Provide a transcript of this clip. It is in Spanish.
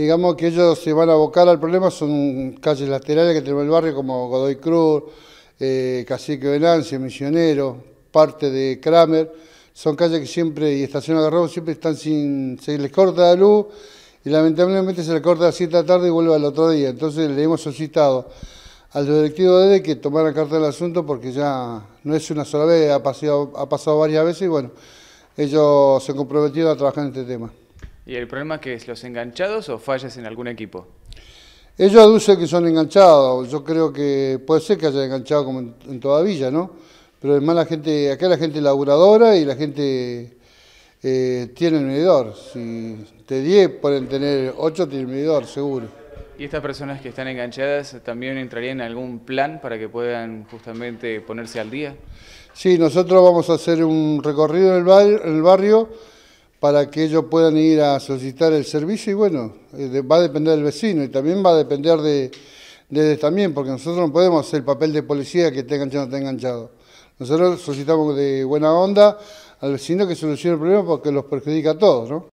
digamos que ellos se van a abocar al problema, son calles laterales que tenemos en el barrio como Godoy Cruz, eh, Cacique Venancia, Misionero, parte de Kramer, son calles que siempre, y Estación Agarrado, siempre están sin, se les corta la luz y lamentablemente se les corta a las 7 de la tarde y vuelve al otro día. Entonces le hemos solicitado al directivo de que tomara carta del asunto porque ya no es una sola vez, ha pasado, ha pasado varias veces y bueno, ellos se han comprometido a trabajar en este tema. ¿Y el problema que es los enganchados o fallas en algún equipo? Ellos aducen que son enganchados, yo creo que puede ser que haya enganchado como en, toda villa, ¿no? Pero además la gente, acá la gente laburadora y la gente eh, tiene el medidor. Si de 10 pueden tener 8 tienen medidor, seguro. ¿Y estas personas que están enganchadas también entrarían en algún plan para que puedan justamente ponerse al día? Sí, nosotros vamos a hacer un recorrido en el barrio, en el barrio para que ellos puedan ir a solicitar el servicio y bueno, eh, va a depender del vecino y también va a depender de, de también, porque nosotros no podemos hacer el papel de policía que esté enganchado o no esté enganchado. Nosotros solicitamos de buena onda al vecino que solucione el problema porque los perjudica a todos, ¿no?